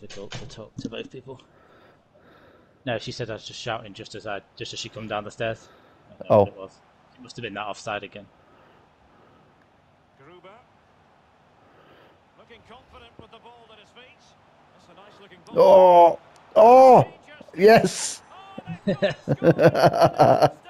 difficult to talk to both people. No, she said I was just shouting just as I just as she come down the stairs. Oh. It, was. it must have been that offside again. Gruber. Looking confident with the ball at his feet. That's a nice looking ball. Oh, oh, yes.